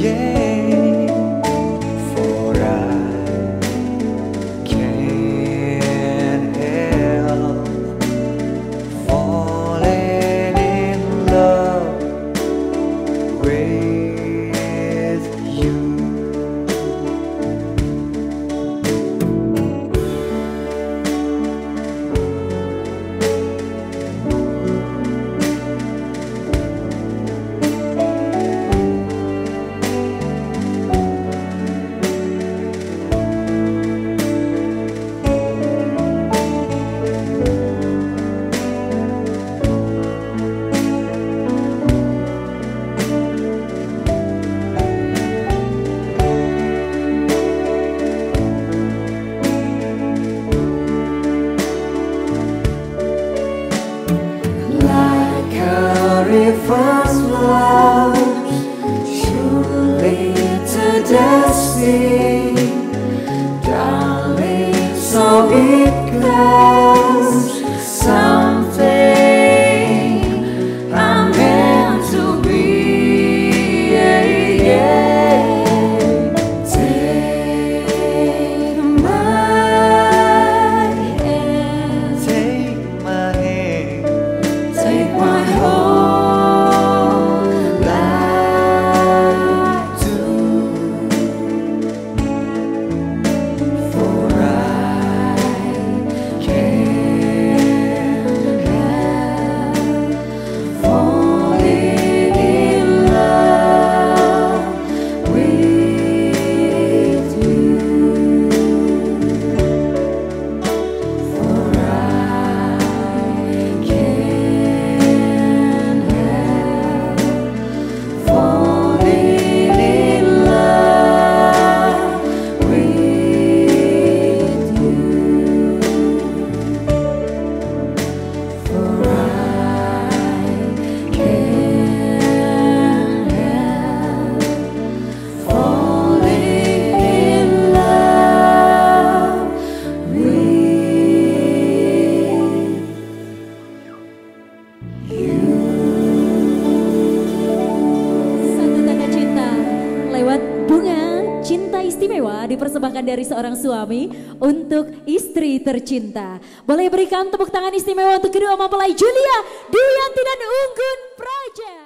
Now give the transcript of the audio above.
yeah. me faz Satu tanda cinta lewat bunga cinta istimewa dipersembahkan dari seorang suami untuk istri tercinta. Boleh berikan tepuk tangan istimewa untuk kedua mempelai Julia Duyanti dan Unggun Praja.